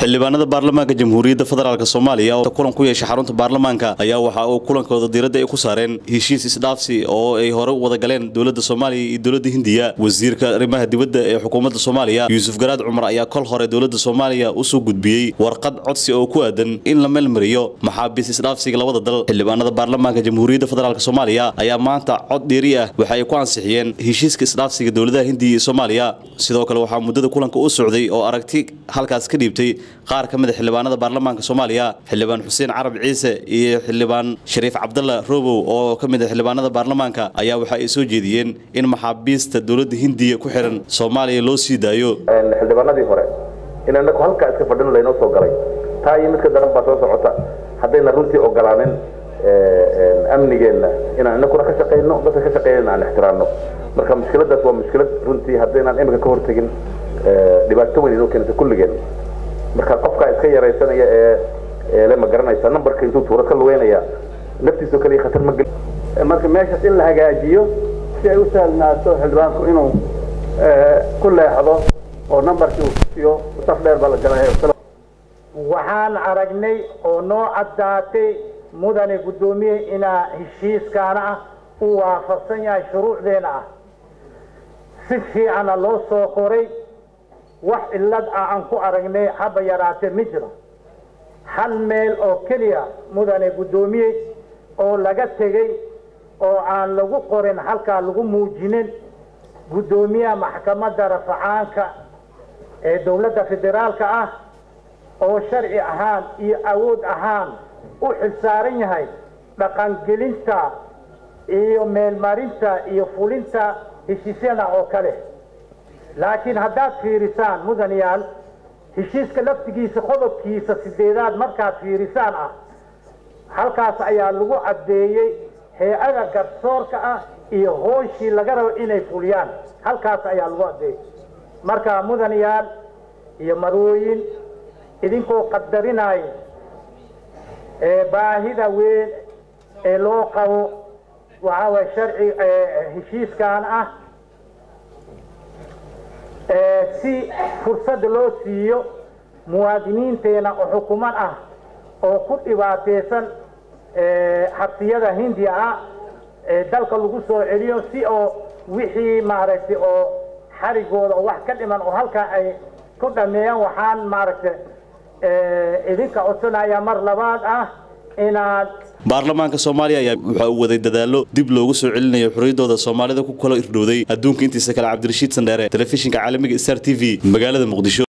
xildhibaanada baarlamaanka jamhuuriyadda federaalk soomaaliya oo kulan ku yeeshay xarunta baarlamaanka ayaa waxa uu kulankooda diiradda ay ku saareen heshiis isdhaafsi oo ay hore u wada galeen dowladda soomaaliya iyo dowladda hindiya. Wasiirka arrimaha dibadda ee xukuumadda soomaaliya yuusuf garaad cumar ayaa kol hore dowladda soomaaliya u soo gudbiyey warqad codsi oo ku aadan in la meelmariyo maxaabiis isdhaafsiga labada dal. Xildhibaanada baarlamaanka jamhuuriyadda federaalk soomaaliya ayaa maanta cod dheeri ah waxa ay ku ansixiyeen heshiiska isdhaafsiga dowladaha hindiya iyo soomaaliya. Sidoo kale waxaa muddada kulanka u socday oo aragti halkaas ka dhiibtay qaar ka mid a xildhibaanada baarlamaanka soomaaliya xildhibaan xuseen carab ciise iyo xildhibaan shariif cabdalla robow oo ka mid a xildhibaanada baarlamaanka ayaa waxa ay soo jeediyeen in maxaabiista dowladda hindiya ku xiran soomaaliya loo sii daayo. Xildhibaanadii hore in anaku halkaa iska fadhino laynoo soo galay. Taa iyo midka daran baa soo socota. Haddayna runtii ogolaanin amnigeenna inaan inakuna ka shaqayno dadka ka shaqeeyana aan ixtiraamno. Marka mushkiladaas waa mushkilad runtii haddaynaan imika ka hortegin dhibaato weyn inoo keenta kulligeen marka qofkaa iska yaraysanaya ee le ma garanaysa numberka intuu tuuro ka lugeynaya. Naftiisoo kaliya khatar ma geli marka meeshaas in la hagaajiyo si ay u sahlnaato xildhibaanku inuu ku leexdo oo numbarkii uu kusiyo saf dheer baa la galay waxaan aragnay oo noo caddaatay mudane guddoomiye inaa heshiiskaana ah uu waafaqsan yahay shuruucdeena ah. Si fiicana loo soo qoray wax cillad ah aan ku aragnay haba yaraatee ma jiro. Hal meel oo keliya mudane guddoomiye oo laga tegey oo aan lagu qorin halkaa lagu muujinin guddoomiyaha maxkamadda rafacaanka ee dowladda federaalka ah oo sharci ahaan iyo awood ahaan u xilsaaran yahay dhaqangelinta iyo meelmarinta iyo fulinta heshiisyada oo kale laakiin haddaad fiirisaan mudanayaal heshiiska laftigiisa qodobkiisa sideedaad markaad fiirisaan ah halkaas ayaa lagu caddeeyey hay'ada garsoorka ah iyo hooshii laga rabo inay fuliyaan. Halkaas ayaa lagu caddeeyey. Marka mudanayaal iyo marooyin idinkoo qadarinaayo baahida weyn ee loo qabo waxaa waye sharci heshiiskan ah si fursadda loo siiyo muwaadiniinteena oo xukuman ah oo ku dhibaateysan xabsiyada hindiya ah dalka lagu soo celiyo si oo wixii maaragtay oo xarigooda oo wax ka dhiman oo halkaa ay ku dhameeyaan waxaan maaragtay idinka codsanaya mar labaad ah inaad baarlamaanka soomaaliya ayaa waxa uu waday dadaallo dib loogu soo celinayo xorriyaddooda soomaalida ku kala irdhowday adduunka intiisa kale cabdirashiid sandheere telefishinka caalamiga star t v magaalada muqdisho